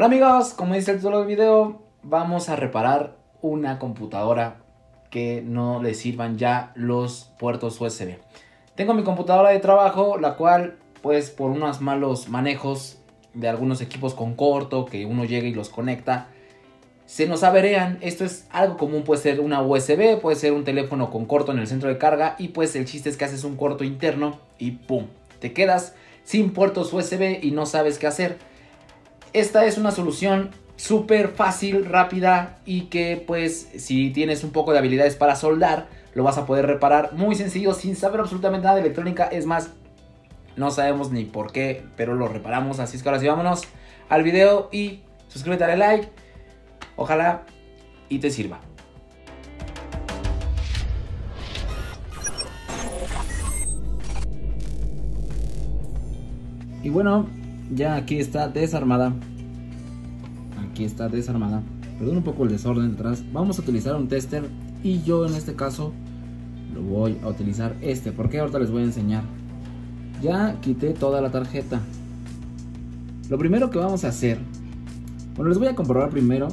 Hola amigos, como dice el título del video, vamos a reparar una computadora que no le sirvan ya los puertos USB. Tengo mi computadora de trabajo, la cual pues por unos malos manejos de algunos equipos con corto, que uno llega y los conecta, se nos averean. Esto es algo común, puede ser una USB, puede ser un teléfono con corto en el centro de carga y pues el chiste es que haces un corto interno y ¡pum! Te quedas sin puertos USB y no sabes qué hacer. Esta es una solución súper fácil, rápida y que pues si tienes un poco de habilidades para soldar, lo vas a poder reparar muy sencillo sin saber absolutamente nada de electrónica. Es más, no sabemos ni por qué, pero lo reparamos. Así es que ahora sí vámonos al video y suscríbete, dale like. Ojalá y te sirva. Y bueno, ya aquí está desarmada. Está desarmada. Perdón un poco el desorden detrás. Vamos a utilizar un tester y yo en este caso lo voy a utilizar este. Porque ahorita les voy a enseñar. Ya quité toda la tarjeta. Lo primero que vamos a hacer. Bueno, les voy a comprobar primero.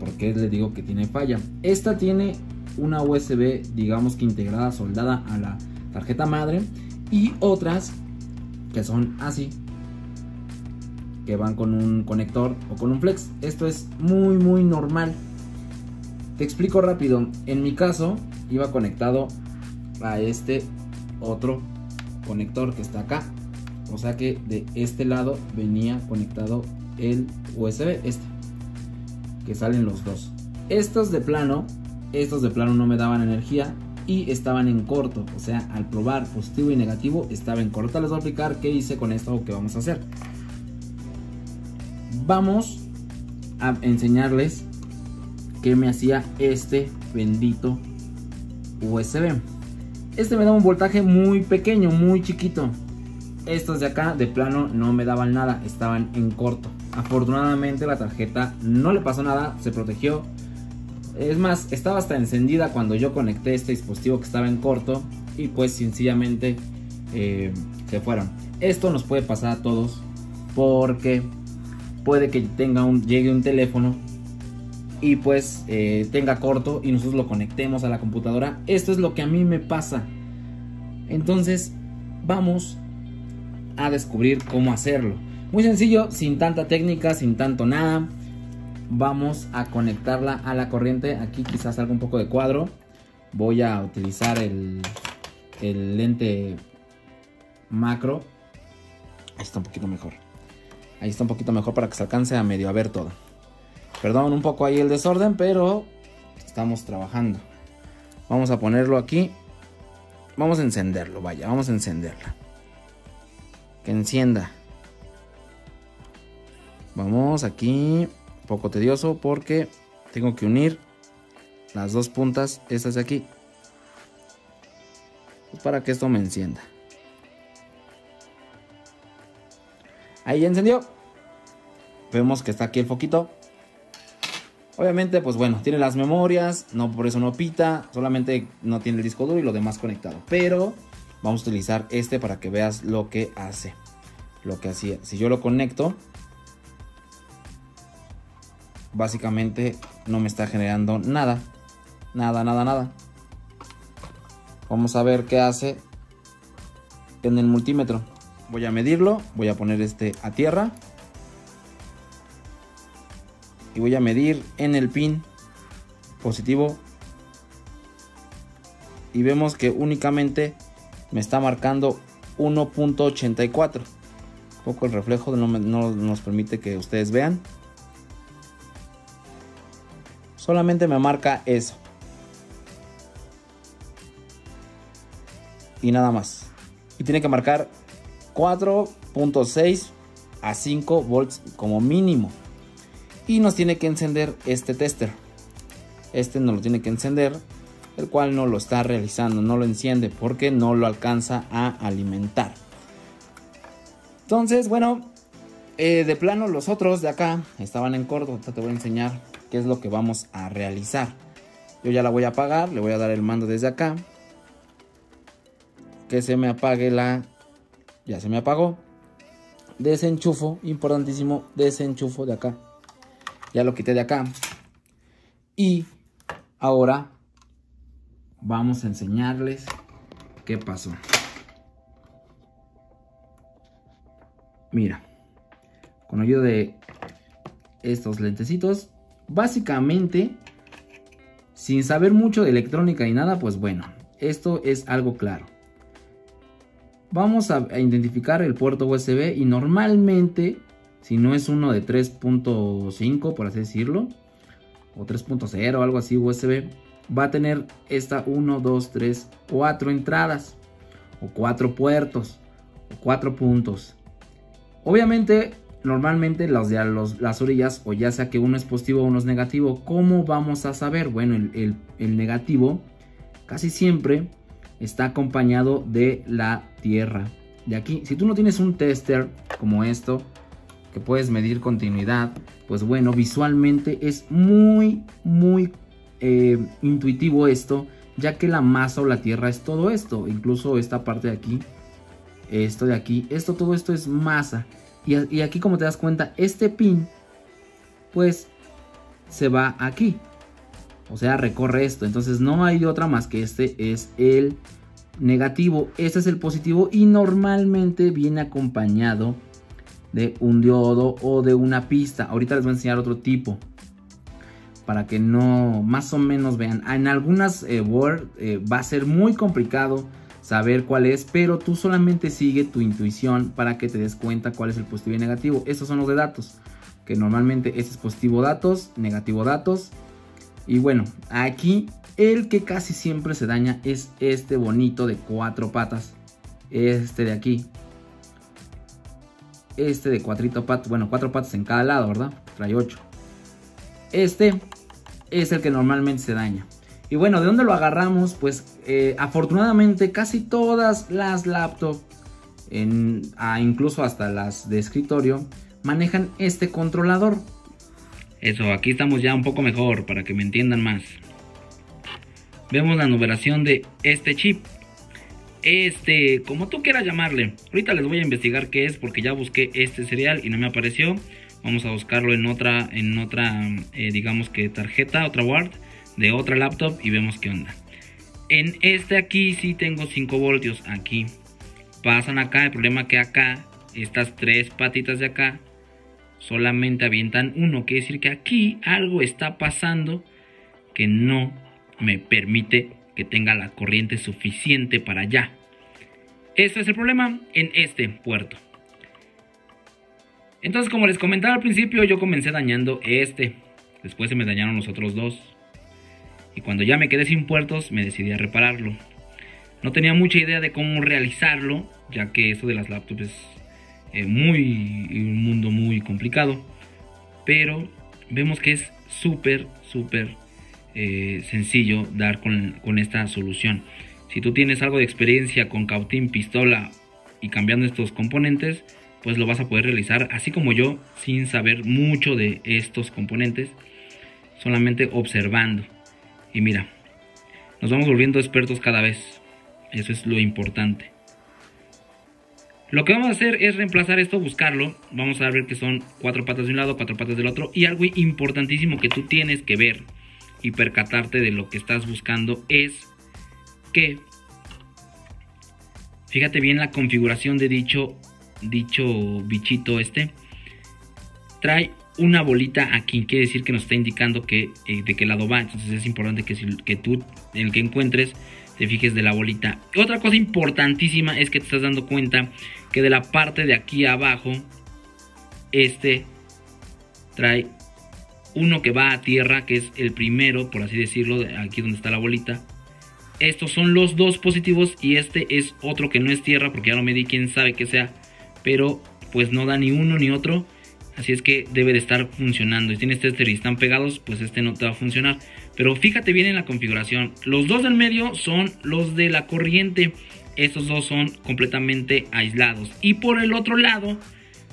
Porque les digo que tiene falla. Esta tiene una USB, digamos que integrada, soldada a la tarjeta madre. Y otras que son así que van con un conector o con un flex esto es muy muy normal te explico rápido en mi caso iba conectado a este otro conector que está acá o sea que de este lado venía conectado el USB este que salen los dos estos de plano estos de plano no me daban energía y estaban en corto. O sea, al probar positivo y negativo estaba en corto. Les voy a explicar qué hice con esto o qué vamos a hacer. Vamos a enseñarles qué me hacía este bendito USB. Este me da un voltaje muy pequeño, muy chiquito. Estos de acá de plano no me daban nada, estaban en corto. Afortunadamente la tarjeta no le pasó nada, se protegió es más, estaba hasta encendida cuando yo conecté este dispositivo que estaba en corto y pues sencillamente eh, se fueron. Esto nos puede pasar a todos porque puede que tenga un, llegue un teléfono y pues eh, tenga corto y nosotros lo conectemos a la computadora. Esto es lo que a mí me pasa. Entonces vamos a descubrir cómo hacerlo. Muy sencillo, sin tanta técnica, sin tanto nada vamos a conectarla a la corriente. Aquí quizás salga un poco de cuadro. Voy a utilizar el, lente macro. Está un poquito mejor. Ahí está un poquito mejor para que se alcance a medio a ver todo. Perdón un poco ahí el desorden, pero estamos trabajando. Vamos a ponerlo aquí. Vamos a encenderlo, vaya, vamos a encenderla. Que encienda. Vamos aquí poco tedioso porque tengo que unir las dos puntas, estas de aquí, para que esto me encienda. Ahí ya encendió. Vemos que está aquí el foquito. Obviamente, pues bueno, tiene las memorias, no por eso no pita, solamente no tiene el disco duro y lo demás conectado. Pero vamos a utilizar este para que veas lo que hace. Lo que hacía. Si yo lo conecto, básicamente no me está generando nada. Nada, nada, nada. Vamos a ver qué hace en el multímetro. Voy a medirlo, voy a poner este a tierra. Y voy a medir en el pin positivo. Y vemos que únicamente me está marcando 1.84. poco el reflejo no, no nos permite que ustedes vean. Solamente me marca eso. Y nada más. Y tiene que marcar 4.6 a 5 volts como mínimo. Y nos tiene que encender este tester. Este no lo tiene que encender. El cual no lo está realizando. No lo enciende porque no lo alcanza a alimentar. Entonces, bueno. Eh, de plano los otros de acá estaban en corto. Te voy a enseñar qué es lo que vamos a realizar. Yo ya la voy a apagar, le voy a dar el mando desde acá. Que se me apague la... Ya se me apagó. desenchufo, importantísimo, desenchufo de acá. Ya lo quité de acá. Y ahora vamos a enseñarles qué pasó. Mira, con ayuda de estos lentecitos, básicamente, sin saber mucho de electrónica y nada, pues bueno, esto es algo claro. Vamos a, identificar el puerto USB y normalmente, si no es uno de 3.5, por así decirlo, o 3.0 o algo así USB, va a tener esta 1, 2, 3, 4 entradas, o 4 puertos, o 4 puntos. Obviamente, normalmente los de las orillas, o ya sea que uno es positivo o uno es negativo, ¿cómo vamos a saber? Bueno, el, el negativo casi siempre está acompañado de la tierra. De aquí, si tú no tienes un tester como esto, que puedes medir continuidad, pues bueno, visualmente es muy, muy eh, intuitivo esto, ya que la masa o la tierra es todo esto, incluso esta parte de aquí, esto de aquí, esto, todo esto es masa. Y, aquí como te das cuenta, este pin, pues se va aquí. O sea, recorre esto. Entonces no hay otra más que este es el negativo. Este es el positivo y normalmente viene acompañado de un diodo o de una pista. Ahorita les voy a enseñar otro tipo. Para que no más o menos vean. En algunas eh, eh, va a ser muy complicado saber cuál es, pero tú solamente sigue tu intuición para que te des cuenta cuál es el positivo y negativo. Estos son los de datos, que normalmente este es positivo datos, negativo datos. Y bueno, aquí el que casi siempre se daña es este bonito de cuatro patas. Este de aquí. Este de cuatrito patas, bueno, cuatro patas en cada lado, ¿verdad? Trae ocho. Este es el que normalmente se daña. Y bueno, ¿de dónde lo agarramos? Pues eh, afortunadamente casi todas las laptops, incluso hasta las de escritorio, manejan este controlador. Eso, aquí estamos ya un poco mejor para que me entiendan más. Vemos la numeración de este chip. Este, como tú quieras llamarle. Ahorita les voy a investigar qué es porque ya busqué este serial y no me apareció. Vamos a buscarlo en otra, en otra, eh, digamos que tarjeta, otra Word de otra laptop y vemos qué onda. En este aquí sí tengo 5 voltios. Aquí pasan acá. El problema que acá, estas tres patitas de acá, solamente avientan uno. Quiere decir que aquí algo está pasando que no me permite que tenga la corriente suficiente para allá. Este es el problema en este puerto. Entonces, como les comentaba al principio, yo comencé dañando este. Después se me dañaron los otros dos y cuando ya me quedé sin puertos me decidí a repararlo. No tenía mucha idea de cómo realizarlo, ya que eso de las laptops eh, muy un mundo muy complicado, pero vemos que es súper, súper eh, sencillo dar con, con, esta solución. Si tú tienes algo de experiencia con cautín, pistola y cambiando estos componentes, pues lo vas a poder realizar así como yo, sin saber mucho de estos componentes, solamente observando. Y mira, nos vamos volviendo expertos cada vez. Eso es lo importante. Lo que vamos a hacer es reemplazar esto, buscarlo. Vamos a ver que son cuatro patas de un lado, cuatro patas del otro. Y algo importantísimo que tú tienes que ver y percatarte de lo que estás buscando es que, fíjate bien la configuración de dicho, dicho bichito este. Trae una bolita aquí, quiere decir que nos está indicando que, eh, de qué lado va. Entonces es importante que, si, que tú, el que encuentres, te fijes de la bolita. Otra cosa importantísima es que te estás dando cuenta que de la parte de aquí abajo, este trae uno que va a tierra, que es el primero, por así decirlo, aquí donde está la bolita. Estos son los dos positivos y este es otro que no es tierra, porque ya lo medí, quién sabe que sea, pero pues no da ni uno ni otro Así es que debe de estar funcionando. Si tienes tester y están pegados, pues este no te va a funcionar. Pero fíjate bien en la configuración. Los dos del medio son los de la corriente. Estos dos son completamente aislados. Y por el otro lado,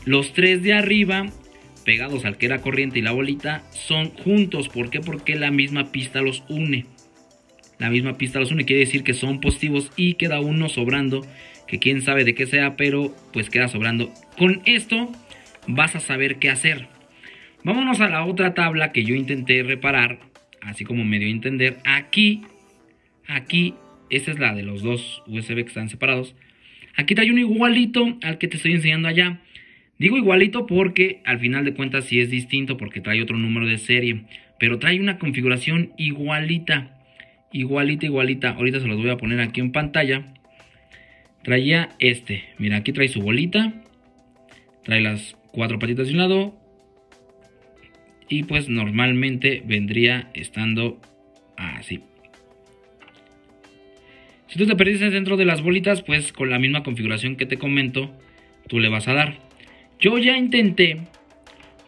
los tres de arriba, pegados al que era corriente y la bolita, son juntos. ¿Por qué? Porque la misma pista los une. La misma pista los une. Quiere decir que son positivos y queda uno sobrando. Que quién sabe de qué sea, pero pues queda sobrando con esto vas a saber qué hacer. Vámonos a la otra tabla que yo intenté reparar, así como me dio a entender. Aquí, aquí, esta es la de los dos USB que están separados. Aquí trae uno igualito al que te estoy enseñando allá. Digo igualito porque al final de cuentas sí es distinto porque trae otro número de serie. Pero trae una configuración igualita. Igualita, igualita. Ahorita se los voy a poner aquí en pantalla. Traía este. Mira, aquí trae su bolita. Trae las cuatro patitas de un lado, y pues normalmente vendría estando así. Si tú te perdiste dentro de las bolitas, pues con la misma configuración que te comento, tú le vas a dar. Yo ya intenté,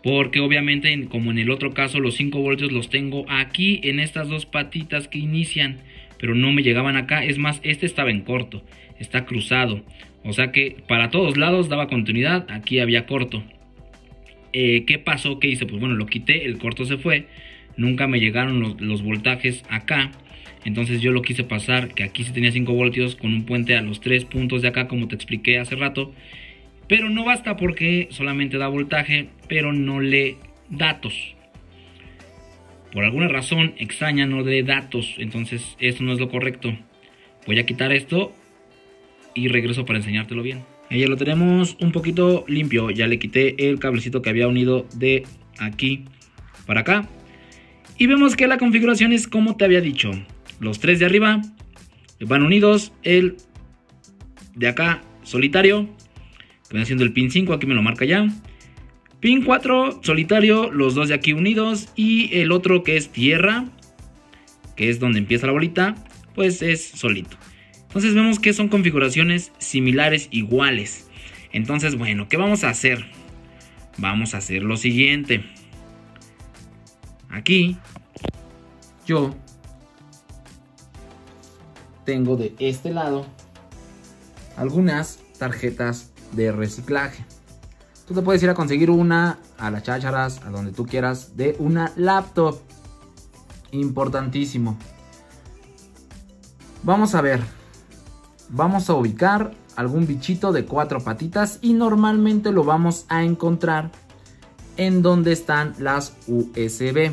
porque obviamente como en el otro caso los 5 voltios los tengo aquí en estas dos patitas que inician, pero no me llegaban acá. Es más, este estaba en corto, está cruzado. O sea que para todos lados daba continuidad, aquí había corto. Eh, ¿Qué pasó? ¿Qué hice? Pues bueno, lo quité, el corto se fue. Nunca me llegaron los, voltajes acá. Entonces yo lo quise pasar, que aquí sí tenía 5 voltios con un puente a los 3 puntos de acá, como te expliqué hace rato. Pero no basta porque solamente da voltaje, pero no lee datos. Por alguna razón extraña no lee datos, entonces eso no es lo correcto. Voy a quitar esto y regreso para enseñártelo bien. Ya lo tenemos un poquito limpio. Ya le quité el cablecito que había unido de aquí para acá. Y vemos que la configuración es como te había dicho. Los tres de arriba van unidos. El de acá solitario. Estoy haciendo el pin 5. Aquí me lo marca ya. Pin 4 solitario. Los dos de aquí unidos. Y el otro que es tierra. Que es donde empieza la bolita. Pues es solito. Entonces vemos que son configuraciones similares, iguales. Entonces, bueno, ¿qué vamos a hacer? Vamos a hacer lo siguiente. Aquí yo tengo de este lado algunas tarjetas de reciclaje. Tú te puedes ir a conseguir una a las chácharas, a donde tú quieras, de una laptop. Importantísimo. Vamos a ver vamos a ubicar algún bichito de cuatro patitas y normalmente lo vamos a encontrar en donde están las USB.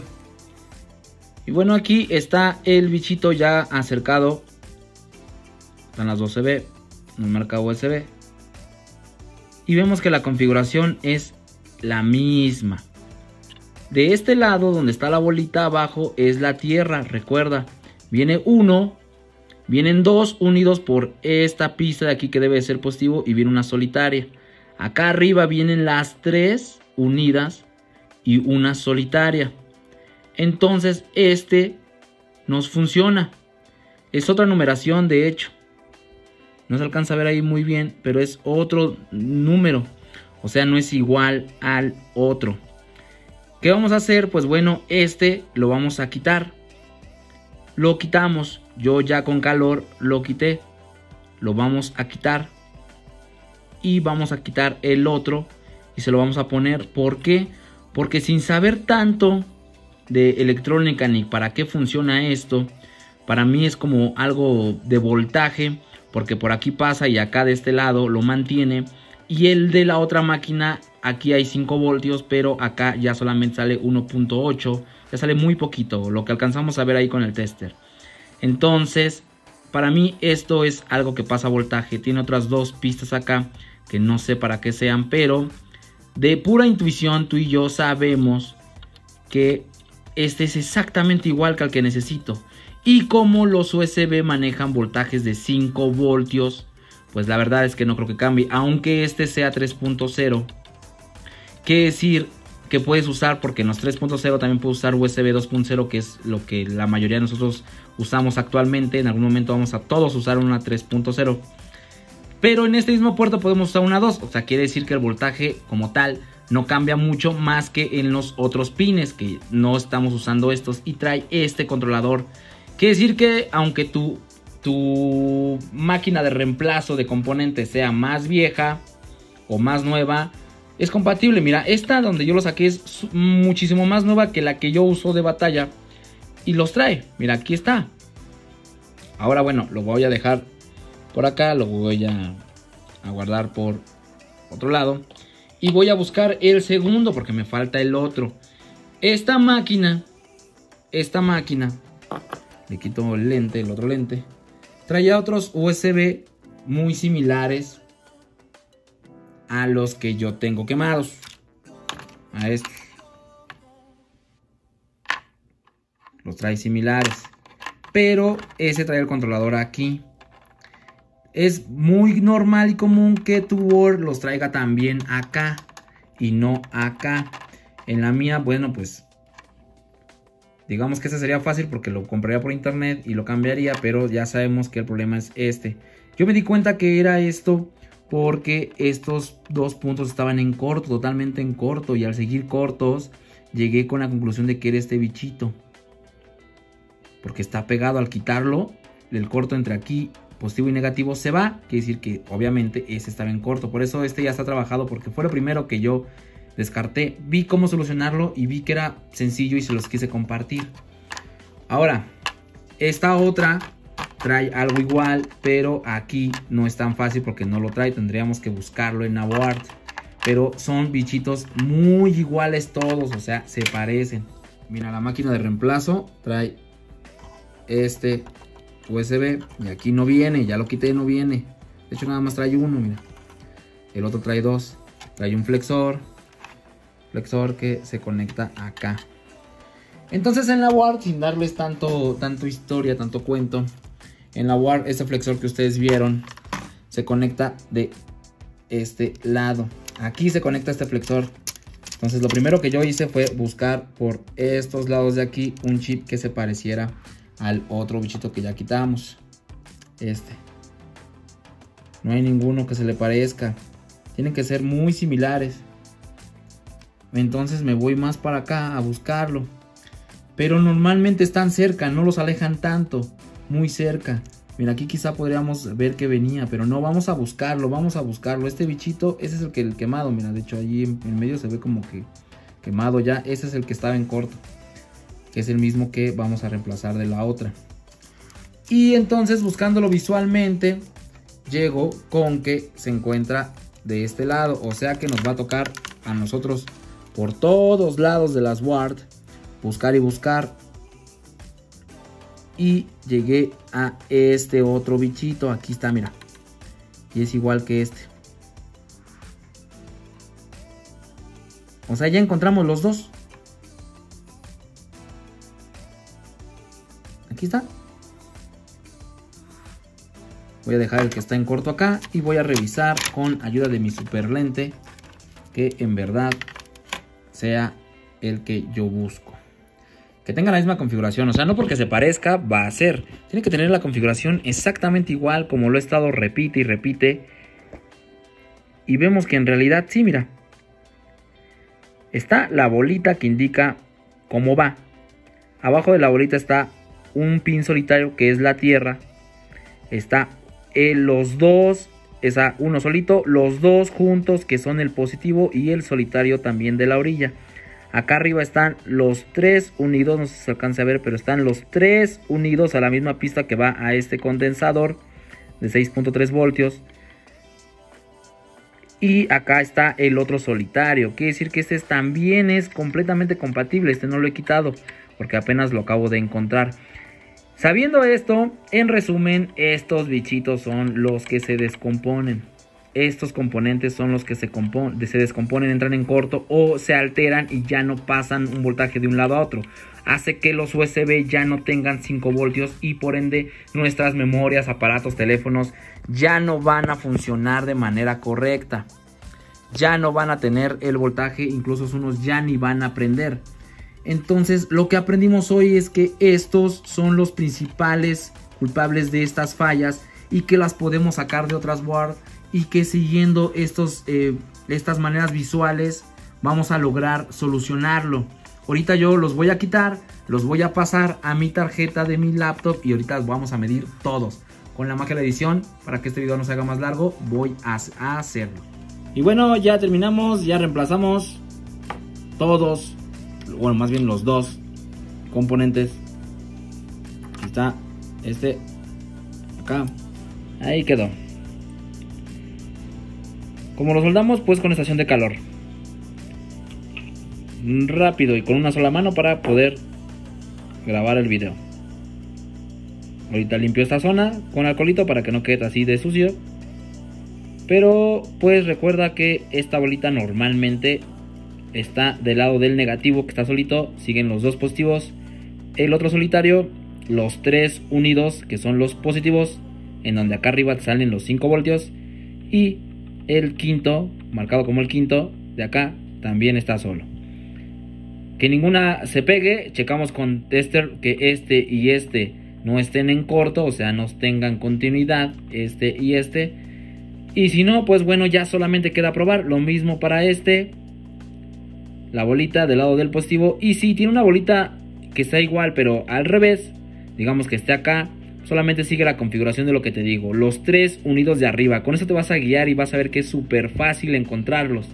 Y bueno, aquí está el bichito ya acercado. Están las USB, no marca USB. Y vemos que la configuración es la misma. De este lado donde está la bolita abajo es la tierra, recuerda. Viene uno Vienen dos unidos por esta pista de aquí que debe ser positivo y viene una solitaria. Acá arriba vienen las tres unidas y una solitaria. Entonces este nos funciona. Es otra numeración de hecho. No se alcanza a ver ahí muy bien, pero es otro número. O sea, no es igual al otro. ¿Qué vamos a hacer? Pues bueno, este lo vamos a quitar. Lo quitamos yo ya con calor lo quité. Lo vamos a quitar. Y vamos a quitar el otro. Y se lo vamos a poner. ¿Por qué? Porque sin saber tanto de electrónica ni para qué funciona esto. Para mí es como algo de voltaje. Porque por aquí pasa y acá de este lado lo mantiene. Y el de la otra máquina, aquí hay 5 voltios, pero acá ya solamente sale 1.8. Ya sale muy poquito, lo que alcanzamos a ver ahí con el tester. Entonces, para mí esto es algo que pasa voltaje. Tiene otras dos pistas acá que no sé para qué sean, pero de pura intuición tú y yo sabemos que este es exactamente igual que al que necesito. Y como los USB manejan voltajes de 5 voltios, pues la verdad es que no creo que cambie. Aunque este sea 3.0. ¿Qué decir? que puedes usar porque en los 3.0 también puedes usar USB 2.0 que es lo que la mayoría de nosotros usamos actualmente. En algún momento vamos a todos usar una 3.0. Pero en este mismo puerto podemos usar una 2. O sea, quiere decir que el voltaje como tal no cambia mucho más que en los otros pines que no estamos usando estos. Y trae este controlador. Quiere decir que aunque tu, tu máquina de reemplazo de componentes sea más vieja o más nueva, es compatible. Mira, esta donde yo lo saqué es muchísimo más nueva que la que yo uso de batalla. Y los trae. Mira, aquí está. Ahora bueno, lo voy a dejar por acá. Lo voy a, guardar por otro lado. Y voy a buscar el segundo porque me falta el otro. Esta máquina, esta máquina, le quito el lente, el otro lente, traía otros USB muy similares a los que yo tengo quemados. A estos. Los trae similares. Pero ese trae el controlador aquí. Es muy normal y común que tu Word los traiga también acá y no acá. En la mía, bueno, pues digamos que ese sería fácil porque lo compraría por internet y lo cambiaría, pero ya sabemos que el problema es este. Yo me di cuenta que era esto porque estos dos puntos estaban en corto, totalmente en corto y al seguir cortos llegué con la conclusión de que era este bichito. Porque está pegado al quitarlo, el corto entre aquí positivo y negativo se va, quiere decir que obviamente ese estaba en corto, por eso este ya está trabajado porque fue lo primero que yo descarté, vi cómo solucionarlo y vi que era sencillo y se los quise compartir. Ahora, esta otra trae algo igual, pero aquí no es tan fácil porque no lo trae, tendríamos que buscarlo en NavoArt. Pero son bichitos muy iguales todos, o sea, se parecen. Mira, la máquina de reemplazo trae este USB y aquí no viene, ya lo quité, no viene. De hecho, nada más trae uno, mira. El otro trae dos. Trae un flexor, flexor que se conecta acá. Entonces en la Word, sin darles tanto, tanto historia, tanto cuento, en la Ward, este flexor que ustedes vieron se conecta de este lado. Aquí se conecta este flexor. Entonces lo primero que yo hice fue buscar por estos lados de aquí un chip que se pareciera al otro bichito que ya quitamos. Este. No hay ninguno que se le parezca. Tienen que ser muy similares. Entonces me voy más para acá a buscarlo. Pero normalmente están cerca, no los alejan tanto muy cerca. Mira, aquí quizá podríamos ver que venía, pero no, vamos a buscarlo, vamos a buscarlo. Este bichito, ese es el que el quemado, mira, de hecho ahí en, medio se ve como que quemado ya. Ese es el que estaba en corto, que es el mismo que vamos a reemplazar de la otra. Y entonces buscándolo visualmente, llego con que se encuentra de este lado. O sea que nos va a tocar a nosotros por todos lados de las ward buscar y buscar y llegué a este otro bichito. Aquí está, mira. Y es igual que este. O sea, ya encontramos los dos. Aquí está. Voy a dejar el que está en corto acá y voy a revisar con ayuda de mi super lente que en verdad sea el que yo busco que tenga la misma configuración. O sea, no porque se parezca va a ser. Tiene que tener la configuración exactamente igual como lo he estado repite y repite. Y vemos que en realidad sí, mira. Está la bolita que indica cómo va. Abajo de la bolita está un pin solitario que es la tierra. Está en los dos, esa uno solito, los dos juntos que son el positivo y el solitario también de la orilla. Acá arriba están los tres unidos, no sé si se alcanza a ver, pero están los tres unidos a la misma pista que va a este condensador de 6.3 voltios. Y acá está el otro solitario. Quiere decir que este también es completamente compatible. Este no lo he quitado porque apenas lo acabo de encontrar. Sabiendo esto, en resumen, estos bichitos son los que se descomponen estos componentes son los que se, descomponen, entran en corto o se alteran y ya no pasan un voltaje de un lado a otro. Hace que los USB ya no tengan 5 voltios y por ende nuestras memorias, aparatos, teléfonos ya no van a funcionar de manera correcta. Ya no van a tener el voltaje, incluso unos ya ni van a prender. Entonces lo que aprendimos hoy es que estos son los principales culpables de estas fallas y que las podemos sacar de otras boards y que siguiendo estos, eh, estas maneras visuales vamos a lograr solucionarlo. Ahorita yo los voy a quitar, los voy a pasar a mi tarjeta de mi laptop y ahorita vamos a medir todos. Con la magia de edición, para que este video no se haga más largo, voy a, hacerlo. Y bueno, ya terminamos, ya reemplazamos todos, bueno, más bien los dos componentes. Aquí está este, acá, ahí quedó. Como lo soldamos, pues con estación de calor. Rápido y con una sola mano para poder grabar el video. Ahorita limpio esta zona con alcoholito para que no quede así de sucio. Pero pues recuerda que esta bolita normalmente está del lado del negativo que está solito. Siguen los dos positivos. El otro solitario, los tres unidos que son los positivos. En donde acá arriba salen los 5 voltios. Y el quinto, marcado como el quinto, de acá también está solo. Que ninguna se pegue. Checamos con tester que este y este no estén en corto, o sea, no tengan continuidad este y este. Y si no, pues bueno, ya solamente queda probar. Lo mismo para este. La bolita del lado del positivo. Y si tiene una bolita que está igual, pero al revés, digamos que esté acá, solamente sigue la configuración de lo que te digo. Los tres unidos de arriba. Con eso te vas a guiar y vas a ver que es súper fácil encontrarlos.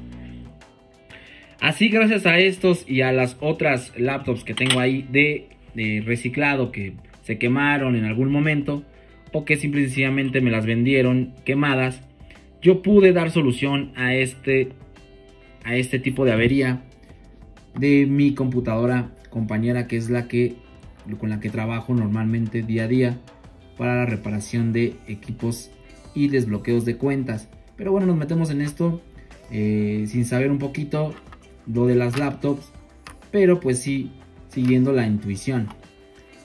Así gracias a estos y a las otras laptops que tengo ahí de, reciclado que se quemaron en algún momento o que simple y sencillamente me las vendieron quemadas, yo pude dar solución a este, a este tipo de avería de mi computadora compañera que es la que con la que trabajo normalmente día a día para la reparación de equipos y desbloqueos de cuentas. Pero bueno, nos metemos en esto eh, sin saber un poquito lo de las laptops, pero pues sí siguiendo la intuición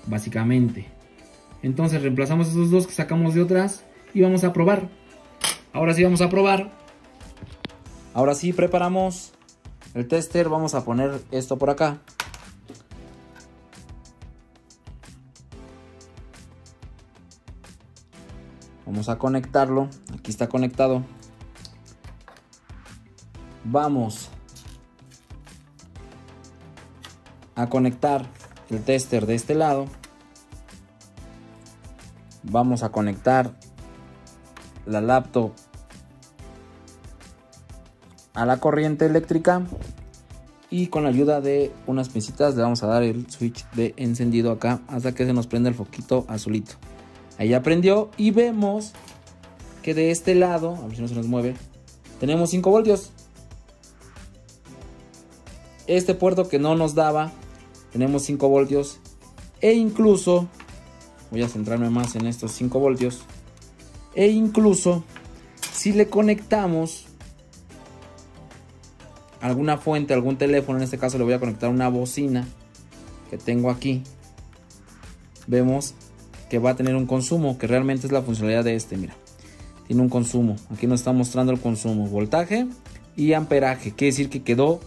básicamente. Entonces reemplazamos esos dos que sacamos de otras y vamos a probar. Ahora sí vamos a probar. Ahora sí preparamos el tester. Vamos a poner esto por acá. Vamos a conectarlo. Aquí está conectado. Vamos a conectar el tester de este lado. Vamos a conectar la laptop a la corriente eléctrica y con la ayuda de unas pincitas le vamos a dar el switch de encendido acá hasta que se nos prenda el foquito azulito. Ahí ya prendió y vemos que de este lado, a ver si no se nos mueve, tenemos 5 voltios. Este puerto que no nos daba tenemos 5 voltios e incluso voy a centrarme más en estos 5 voltios e incluso si le conectamos alguna fuente, algún teléfono, en este caso le voy a conectar una bocina que tengo aquí, vemos que va a tener un consumo, que realmente es la funcionalidad de este, mira, tiene un consumo, aquí nos está mostrando el consumo, voltaje y amperaje, quiere decir que quedó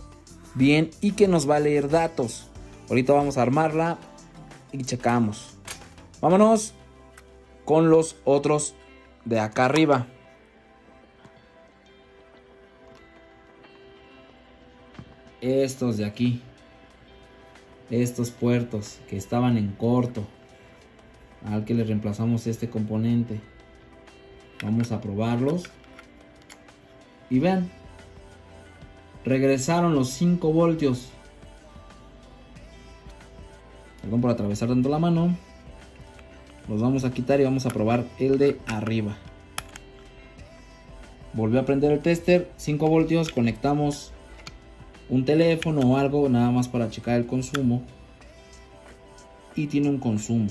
bien y que nos va a leer datos. Ahorita vamos a armarla y checamos. Vámonos con los otros de acá arriba. Estos de aquí. Estos puertos que estaban en corto. Al que le reemplazamos este componente. Vamos a probarlos. Y vean. Regresaron los 5 voltios. Perdón por atravesar tanto la mano. Los vamos a quitar y vamos a probar el de arriba. Volvió a prender el tester, 5 voltios, conectamos un teléfono o algo nada más para checar el consumo. Y tiene un consumo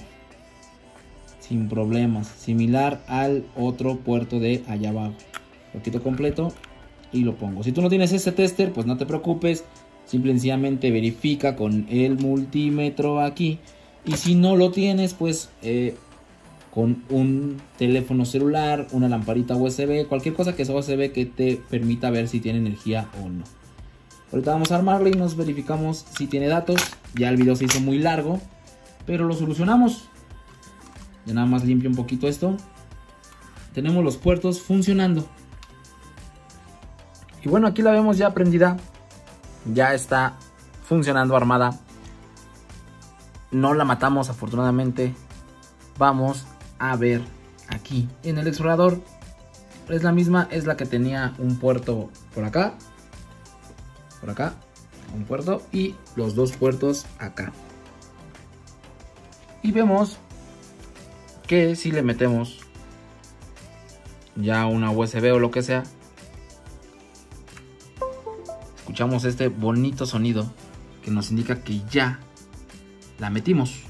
sin problemas, similar al otro puerto de allá abajo. Lo quito completo y lo pongo. Si tú no tienes ese tester, pues no te preocupes, Simplemente verifica con el multímetro aquí. Y si no lo tienes, pues eh, con un teléfono celular, una lamparita USB, cualquier cosa que sea USB que te permita ver si tiene energía o no. Ahorita vamos a armarlo y nos verificamos si tiene datos. Ya el video se hizo muy largo, pero lo solucionamos. Ya nada más limpio un poquito esto. Tenemos los puertos funcionando. Y bueno, aquí la vemos ya prendida ya está funcionando armada. No la matamos afortunadamente. Vamos a ver aquí en el explorador. Es la misma, es la que tenía un puerto por acá. Por acá. Un puerto y los dos puertos acá. Y vemos que si le metemos ya una USB o lo que sea, escuchamos este bonito sonido que nos indica que ya la metimos.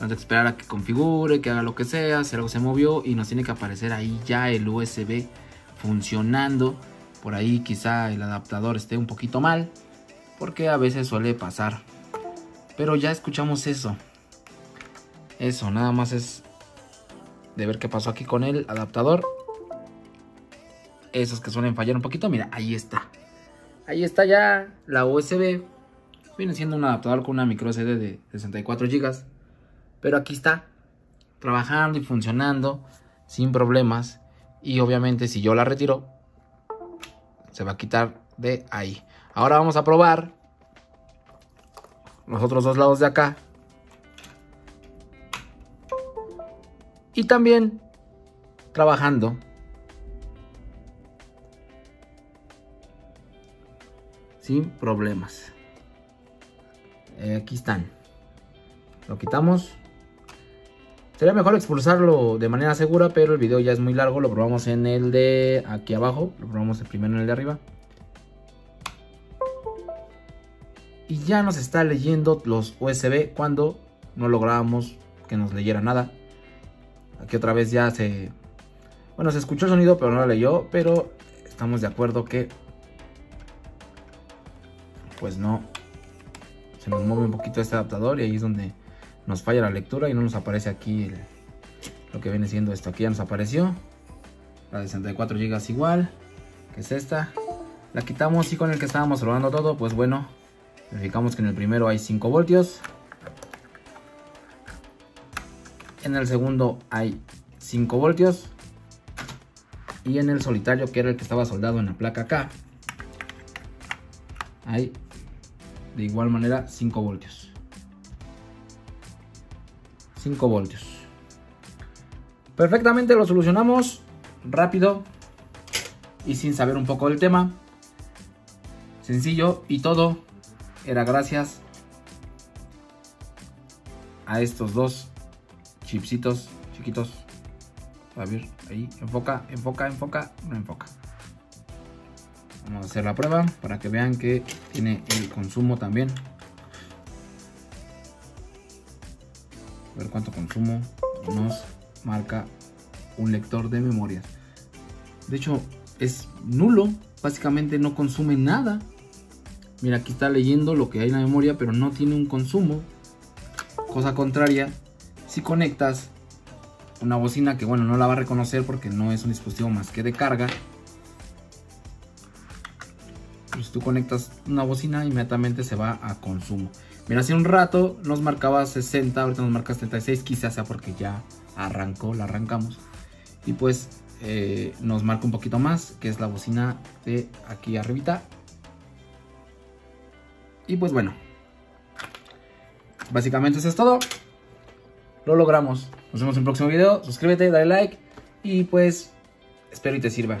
Vamos a esperar a que configure, que haga lo que sea, si algo se movió y nos tiene que aparecer ahí ya el USB funcionando. Por ahí quizá el adaptador esté un poquito mal, porque a veces suele pasar. Pero ya escuchamos eso. Eso, nada más es de ver qué pasó aquí con el adaptador. Esos que suelen fallar un poquito, mira, ahí está. Ahí está ya la USB. Viene siendo un adaptador con una micro SD de 64 GB. Pero aquí está, trabajando y funcionando sin problemas. Y obviamente si yo la retiro, se va a quitar de ahí. Ahora vamos a probar los otros dos lados de acá. Y también trabajando sin problemas. Eh, aquí están. Lo quitamos. Sería mejor expulsarlo de manera segura, pero el video ya es muy largo. Lo probamos en el de aquí abajo. Lo probamos primero en el de arriba. Y ya nos está leyendo los USB cuando no lográbamos que nos leyera nada. Aquí otra vez ya se... Bueno, se escuchó el sonido, pero no lo leyó. Pero estamos de acuerdo que... Pues no. Se nos mueve un poquito este adaptador y ahí es donde nos falla la lectura y no nos aparece aquí lo que viene siendo esto. Aquí ya nos apareció. La de 64 GB igual, que es esta. La quitamos y con el que estábamos probando todo, pues bueno, verificamos que en el primero hay 5 voltios. En el segundo hay 5 voltios. Y en el solitario, que era el que estaba soldado en la placa acá, hay de igual manera 5 voltios. 5 voltios. Perfectamente lo solucionamos rápido y sin saber un poco del tema. Sencillo y todo era gracias a estos dos chipsitos chiquitos. A ver, ahí, enfoca, enfoca, enfoca, no enfoca. Vamos a hacer la prueba para que vean que tiene el consumo también. Ver cuánto consumo nos marca un lector de memorias. De hecho, es nulo. Básicamente no consume nada. Mira, aquí está leyendo lo que hay en la memoria, pero no tiene un consumo. Cosa contraria, si conectas una bocina que, bueno, no la va a reconocer porque no es un dispositivo más que de carga. Pues tú conectas una bocina, inmediatamente se va a consumo. Mira, hace un rato nos marcaba 60, ahorita nos marca 76, quizás sea porque ya arrancó, la arrancamos. Y pues eh, nos marca un poquito más, que es la bocina de aquí arribita. Y pues bueno, básicamente eso es todo. Lo logramos. Nos vemos en el próximo video. Suscríbete, dale like y pues espero y te sirva.